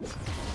Double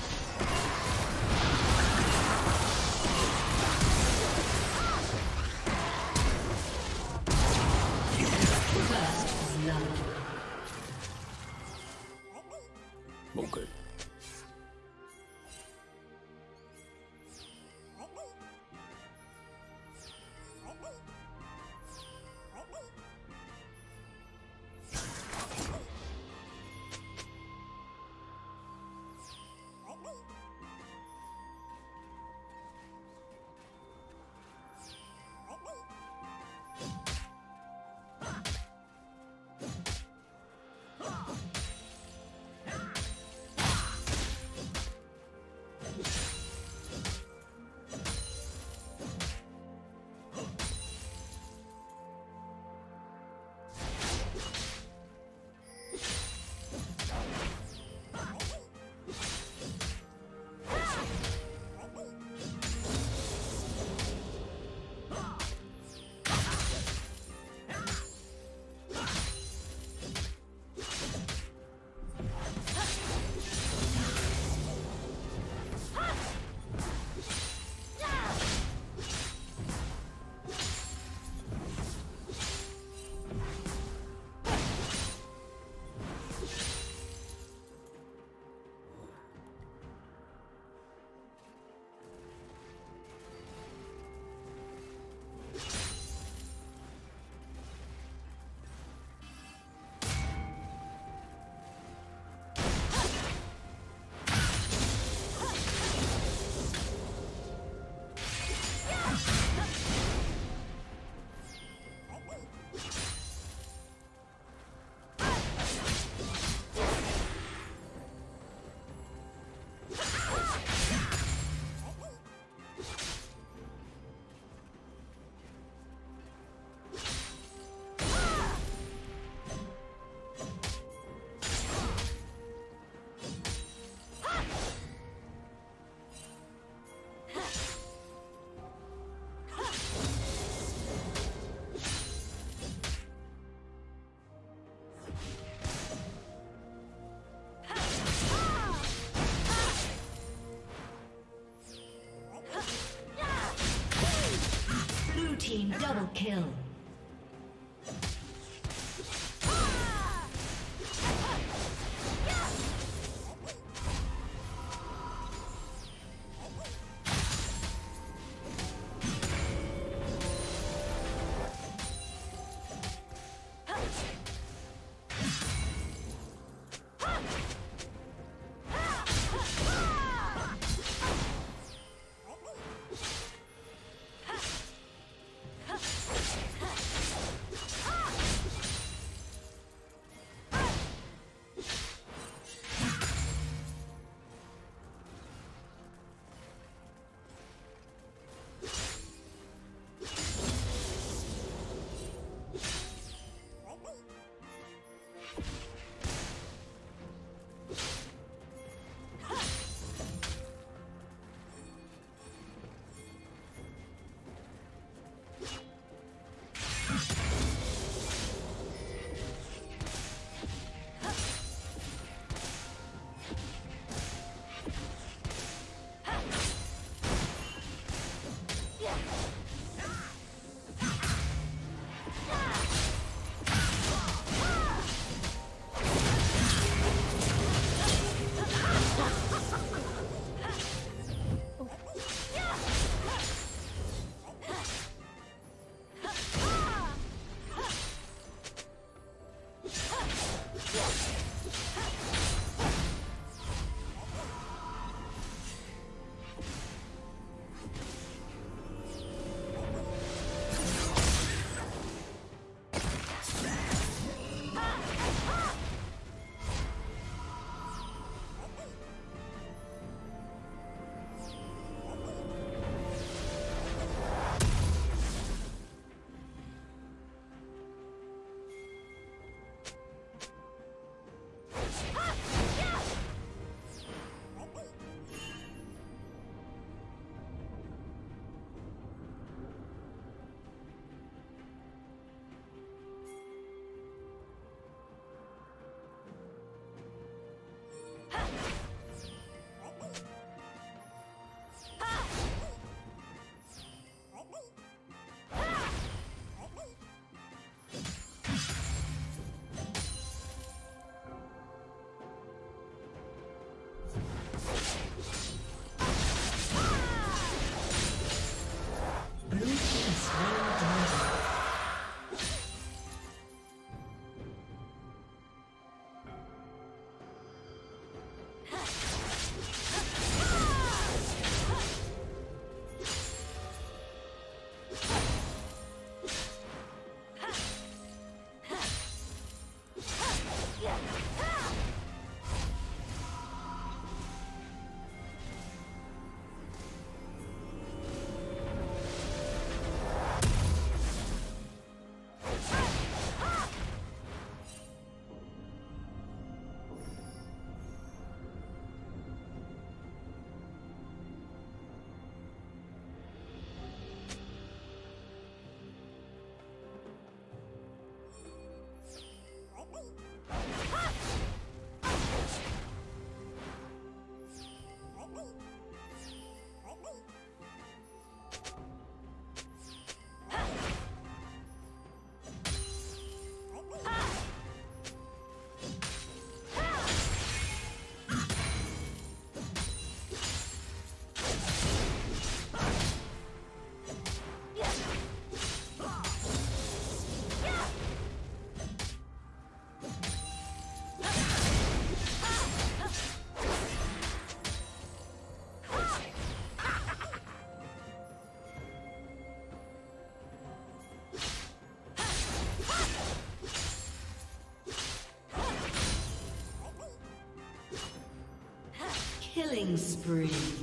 Killing spree.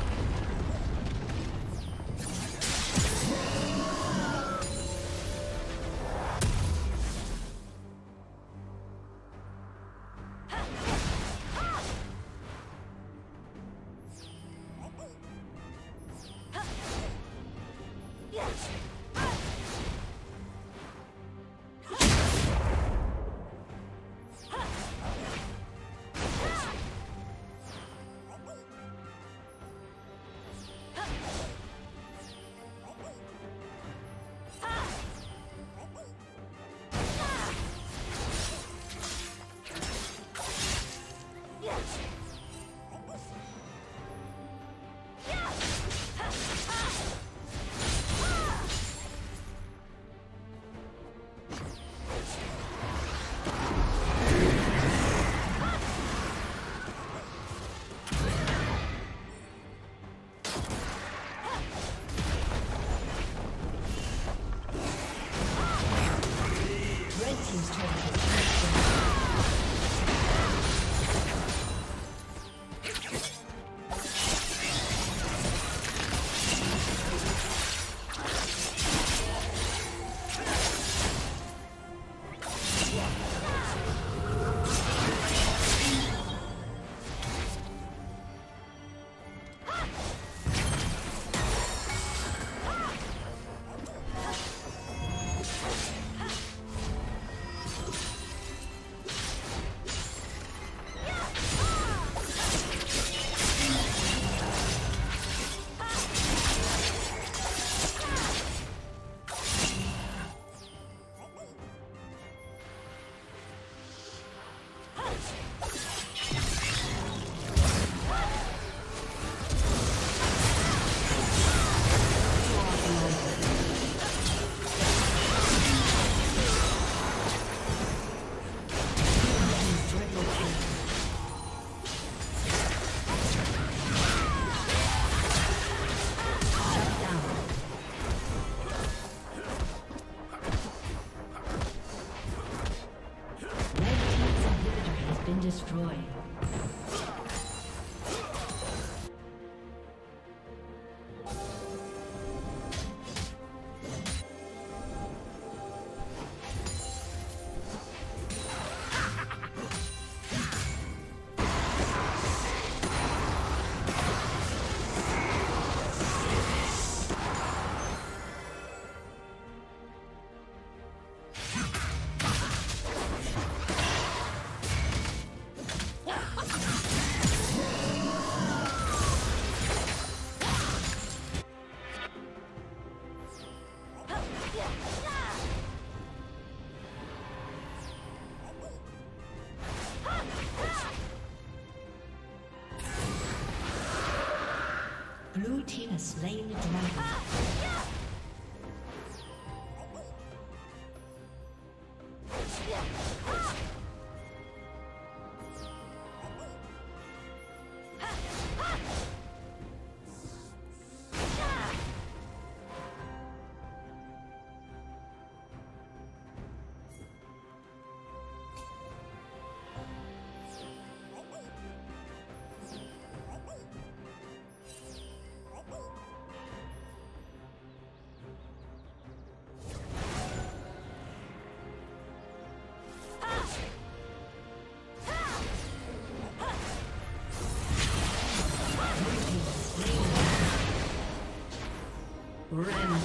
Slain the dragon.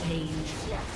Rampage.